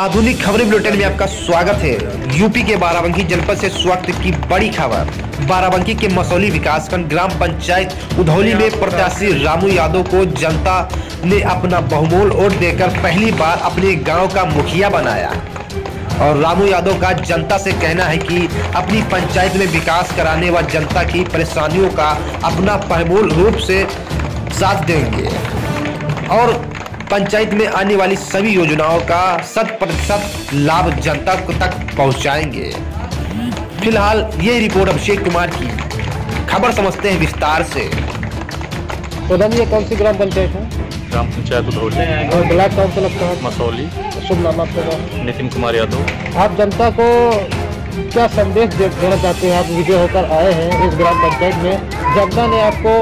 आधुनिक खबरें बुलेटिन में आपका स्वागत है। यूपी के बाराबंकी जनपद से इस वक्त की बड़ी खबर। बाराबंकी के मसौली विकासखंड ग्राम पंचायत उधौली में प्रत्याशी रामू यादव को जनता ने अपना बहुमोल वोट देकर पहली बार अपने गाँव का मुखिया बनाया। और रामू यादव का जनता से कहना है कि अपनी पंचायत में विकास कराने व जनता की परेशानियों का अपना बहुमूल रूप से साथ देंगे। और पंचायत में आने वाली सभी योजनाओं का शत प्रतिशत लाभ जनता को तक पहुंचाएँगे। फ़िलहाल ये रिपोर्ट अभिषेक कुमार की। खबर समझते हैं विस्तार से। प्रधान ये कौन सी ग्राम पंचायत है? ग्राम पंचायत उधौली। और ब्लॉक कौन सा मसौली। शुभ नाम आपका नितिन कुमार यादव। आप जनता को क्या संदेश देना चाहते हैं? आप विजय होकर आए हैं इस ग्राम पंचायत में। जनता ने आपको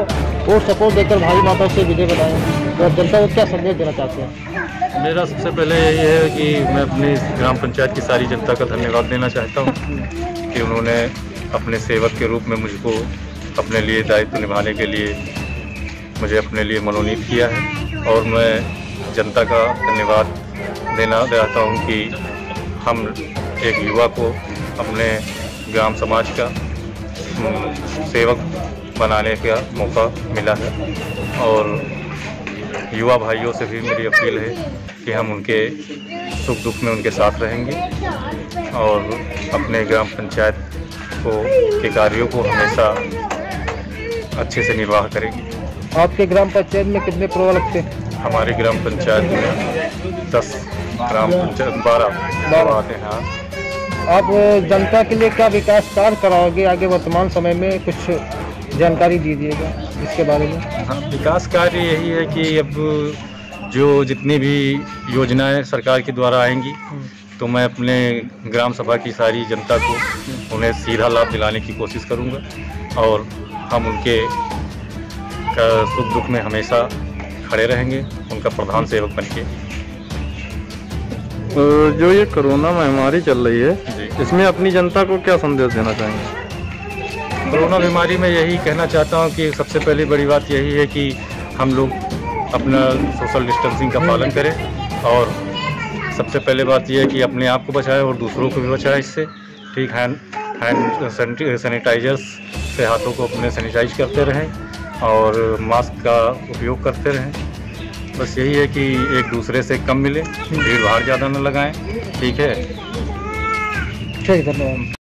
वोट सपोर्ट देकर भाई माता से विजय बनाए जनता को क्या संदेश देना चाहते हैं? मेरा सबसे पहले यही है कि मैं अपनी ग्राम पंचायत की सारी जनता का धन्यवाद देना चाहता हूँ कि उन्होंने अपने सेवक के रूप में मुझको अपने लिए दायित्व निभाने के लिए मुझे अपने लिए मनोनीत किया है और मैं जनता का धन्यवाद देना चाहता हूँ कि हम एक युवा को अपने ग्राम समाज का सेवक बनाने का मौका मिला है और युवा भाइयों से भी मेरी अपील है कि हम उनके सुख दुख में उनके साथ रहेंगे और अपने ग्राम पंचायत को के कार्यों को हमेशा अच्छे से निर्वाह करेंगे आपके ग्राम पंचायत में कितने प्रवर्ग थे हमारी ग्राम पंचायत में दस ग्राम पंचायत बारह बारह। आते हैं हाँ। आप जनता के लिए क्या विकास कार्य कराओगे आगे वर्तमान समय में कुछ जानकारी दीजिएगा इसके बारे में। हाँ, विकास कार्य यही है कि अब जो जितनी भी योजनाएँ सरकार के द्वारा आएँगी तो मैं अपने ग्राम सभा की सारी जनता को उन्हें सीधा लाभ दिलाने की कोशिश करूँगा और हम उनके का सुख दुख में हमेशा खड़े रहेंगे उनका प्रधान सेवक बन के जो ये कोरोना महामारी चल रही है जी। इसमें अपनी जनता को क्या संदेश देना चाहेंगे? कोरोना बीमारी में यही कहना चाहता हूँ कि सबसे पहली बड़ी बात यही है कि हम लोग अपना सोशल डिस्टेंसिंग का पालन करें और सबसे पहले बात यह है कि अपने आप को बचाएँ और दूसरों को भी बचाएँ इससे। ठीक, हैंड हैंड सैनिटाइजर्स से हाथों को अपने सैनिटाइज करते रहें और मास्क का उपयोग करते रहें। बस यही है कि एक दूसरे से कम मिले भीड़ भाड़ ज़्यादा न लगाएँ। ठीक है? ठीक धन्यवाद।